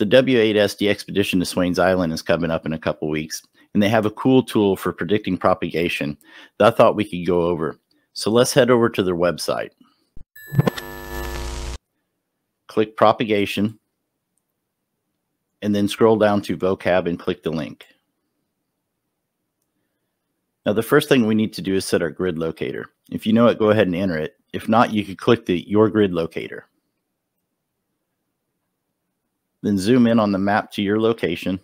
The W8S DXpedition to Swains Island is coming up in a couple weeks, and they have a cool tool for predicting propagation that I thought we could go over. So let's head over to their website. Click propagation, and then scroll down to VOACAP and click the link. Now, the first thing we need to do is set our grid locator. If you know it, go ahead and enter it. If not, you could click the Your Grid Locator. Then zoom in on the map to your location.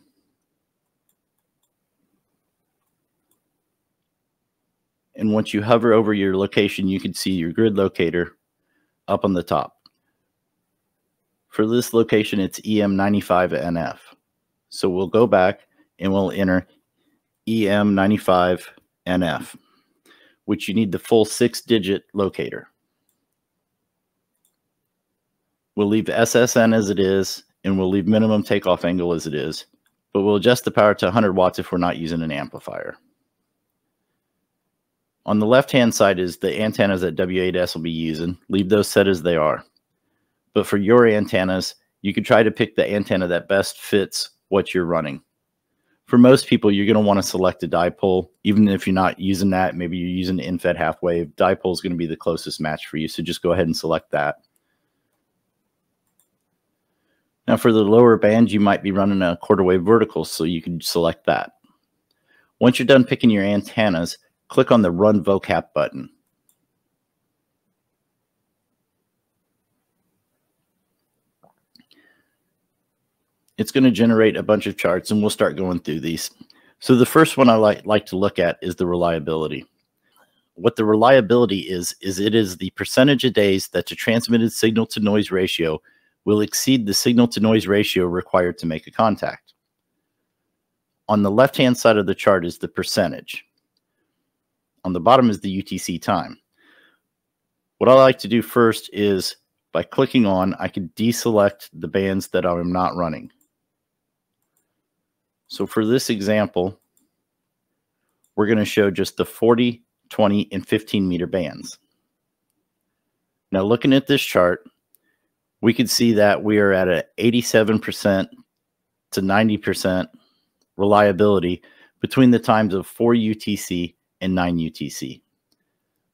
And once you hover over your location, you can see your grid locator up on the top. For this location, it's EM95NF. So we'll go back and we'll enter EM95NF, which you need the full six digit locator. We'll leave SSN as it is, and we'll leave minimum takeoff angle as it is, but we'll adjust the power to 100 watts if we're not using an amplifier. On the left-hand side is the antennas that W8S will be using. Leave those set as they are. But for your antennas, you can try to pick the antenna that best fits what you're running. For most people, you're going to want to select a dipole. Even if you're not using that, maybe you're using end-fed half wave, dipole is going to be the closest match for you. So just go ahead and select that. Now for the lower band, you might be running a quarter wave vertical, so you can select that. Once you're done picking your antennas, click on the Run VOACAP button. It's going to generate a bunch of charts, and we'll start going through these. So the first one I like, like to look at is the reliability. What the reliability is, is it is the percentage of days that the transmitted signal to noise ratio will exceed the signal to noise ratio required to make a contact. On the left-hand side of the chart is the percentage. On the bottom is the UTC time. What I like to do first is by clicking on, I can deselect the bands that I'm not running. So for this example, we're going to show just the 40, 20, and 15 meter bands. Now looking at this chart, we could see that we are at an 87% to 90% reliability between the times of 4 UTC and 9 UTC.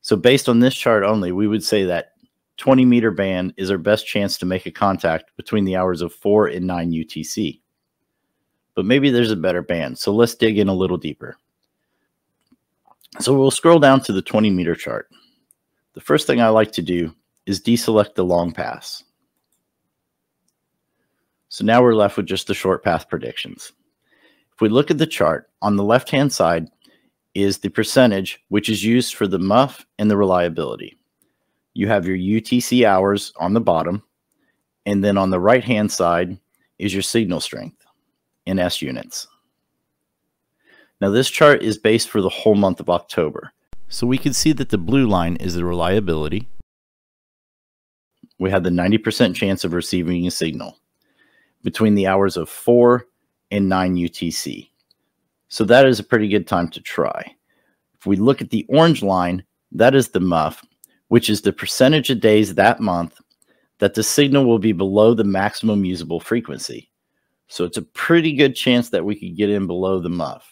So based on this chart only, we would say that 20 meter band is our best chance to make a contact between the hours of 4 and 9 UTC. But maybe there's a better band, so let's dig in a little deeper. So we'll scroll down to the 20 meter chart. The first thing I like to do is deselect the long path. So now we're left with just the short path predictions. If we look at the chart, on the left-hand side is the percentage which is used for the MUF and the reliability. You have your UTC hours on the bottom, and then on the right-hand side is your signal strength in S units. Now this chart is based for the whole month of October. So we can see that the blue line is the reliability. We have the 90% chance of receiving a signal between the hours of 4 and 9 UTC. So that is a pretty good time to try. If we look at the orange line, that is the MUF, which is the percentage of days that month that the signal will be below the maximum usable frequency. So it's a pretty good chance that we could get in below the MUF.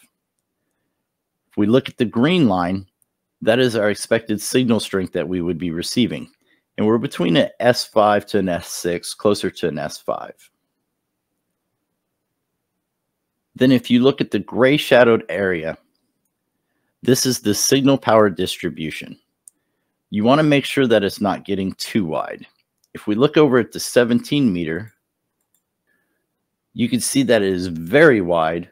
If we look at the green line, that is our expected signal strength that we would be receiving. And we're between an S5 to an S6, closer to an S5. Then if you look at the gray shadowed area, this is the signal power distribution. You want to make sure that it's not getting too wide. If we look over at the 17 meter, you can see that it is very wide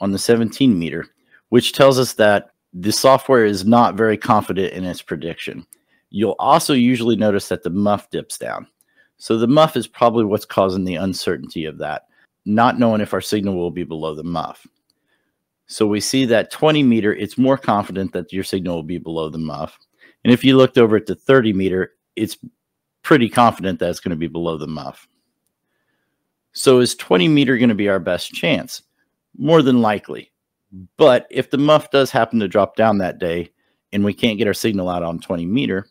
on the 17 meter, which tells us that the software is not very confident in its prediction. You'll also usually notice that the MUF dips down. So the MUF is probably what's causing the uncertainty of that not knowing if our signal will be below the MUF. So we see that 20 meter, it's more confident that your signal will be below the MUF. And if you looked over at the 30 meter, it's pretty confident that it's going to be below the MUF. So is 20 meter going to be our best chance? More than likely. But if the MUF does happen to drop down that day and we can't get our signal out on 20 meter,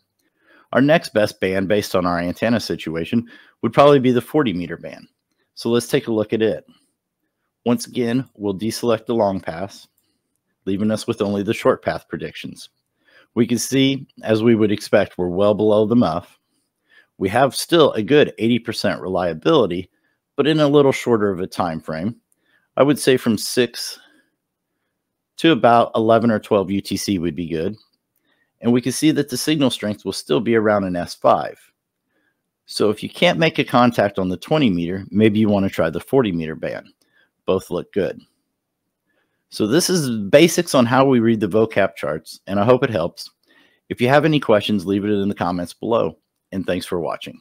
our next best band based on our antenna situation would probably be the 40 meter band. So let's take a look at it. Once again, we'll deselect the long path, leaving us with only the short path predictions. We can see, as we would expect, we're well below the MUF. We have still a good 80% reliability, but in a little shorter of a time frame. I would say from 6 to about 11 or 12 UTC would be good. And we can see that the signal strength will still be around an S5. So if you can't make a contact on the 20 meter, maybe you want to try the 40 meter band. Both look good. So this is basics on how we read the VOACAP charts, and I hope it helps. If you have any questions, leave it in the comments below, and thanks for watching.